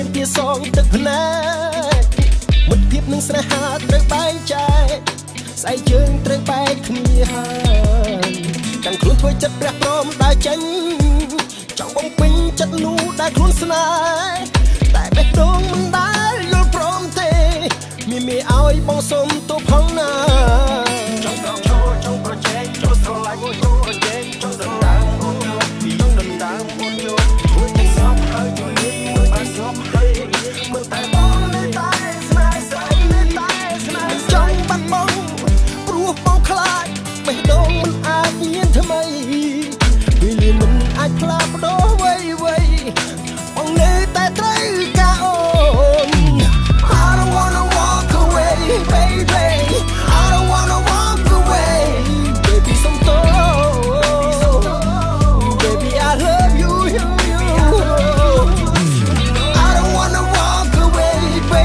ទៀមទាសងទឹកភ្នែកមិត្តភាពនិងស្នេហាត្រូវបែងចែកស្អែកជើងត្រូវបែកគ្នាហើយទាំងខ្លួនធ្វើចិត្តព្រះព្រមដើរចេញចង់បំពេញចិត្តនោះដែលខ្លួនស្នេហ៍តែបេះដូងមិនដែលយល់ព្រមទេមានមីឲ្យបងសុំទោសផងណា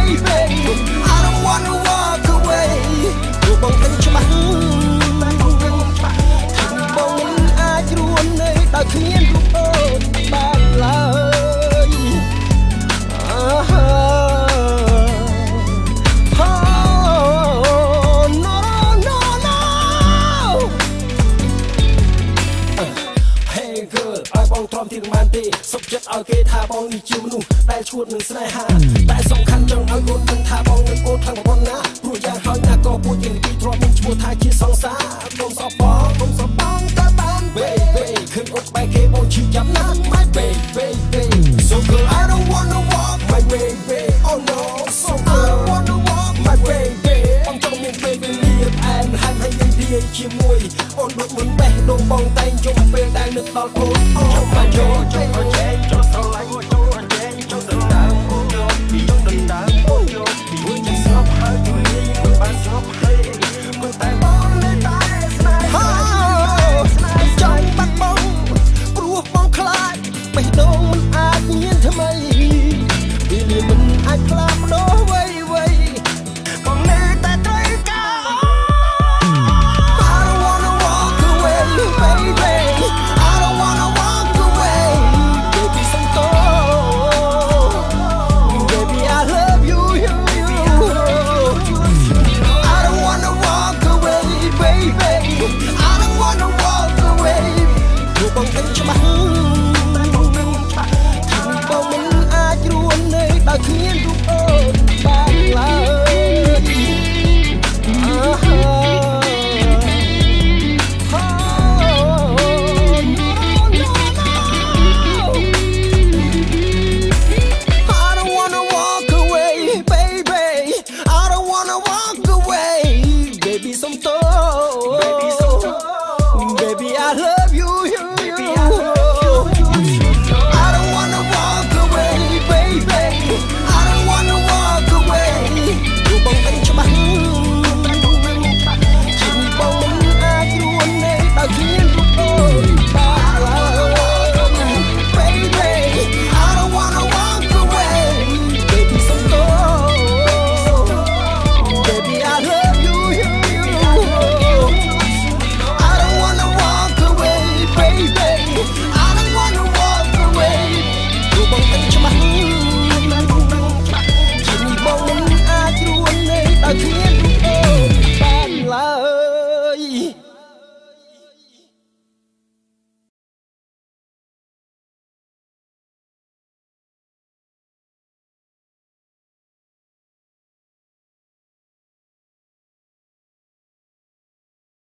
baby ចិត្តឲ្យគេថាបងនេះជាមនុស្សដែលឈួតនឹងស្នេហាតែសំខាន់ចង់ឲ្យអូនដឹងថាបងនឹងអូនខ្លាំងប៉ុណ្ណាព្រោះយ៉ាងហើយណាក៏ពួតជាទីទ្រាំនឹងឈ្មោះថាជាសង្សារកុំសបបងកុំសបបងទៅបាន baby ឃើញអូនបែកគេបងឈឺចាប់ណាស់ my baby baby so girl I don't wanna walk my baby oh no so girl I wanna walk my baby បងចង់មានពេលវេលាអែមហាមហើយនិយាយជាមួយអូនដូចមិនបេះដូងបងតែងជុំពេលដែលនឹកដល់អូនអូនមកយកចុះប្រជែងចុះស្រឡាញ់ my. some thugs.